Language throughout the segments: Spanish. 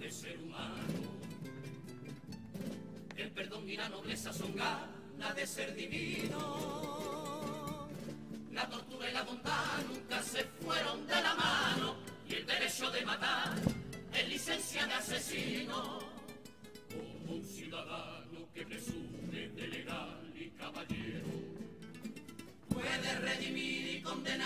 de ser humano. El perdón y la nobleza son ganas de ser divino. La tortura y la bondad nunca se fueron de la mano y el derecho de matar es licencia de asesino. Como un ciudadano que presume de legal y caballero puede redimir y condenar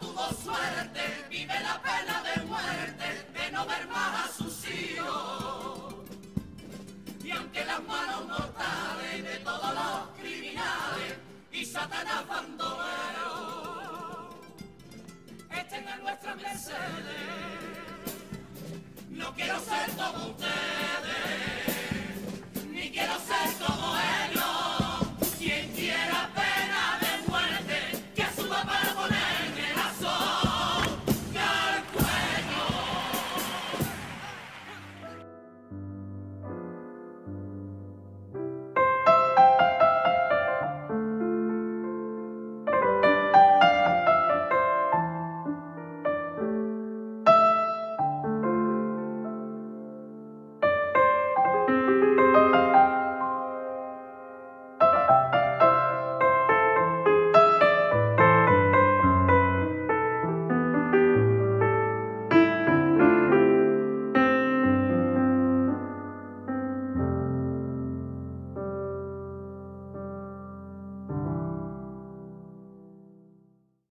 tuvo suerte, vive la pena de muerte, de no ver más a sus hijos. Y aunque las manos mortales de todos los criminales y Satanás bandoleros estén a nuestras mercedes, no quiero ser como usted.